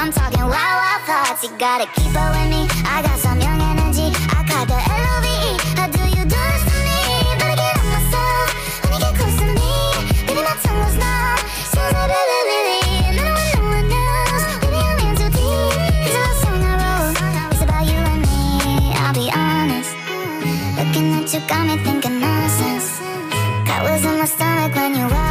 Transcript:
I'm talking wild, wild thoughts. You gotta keep up with me. I got some young energy. I caught the L-O-V-E. How do you do this to me? Better get on myself. When you get close to me, baby, my tongue was numb. Sounds like Billy Lily. And not. no one I'm. It's a song I wrote. It's about you and me. I'll be honest. Looking at you got me thinking nonsense. Got was in my stomach when you were.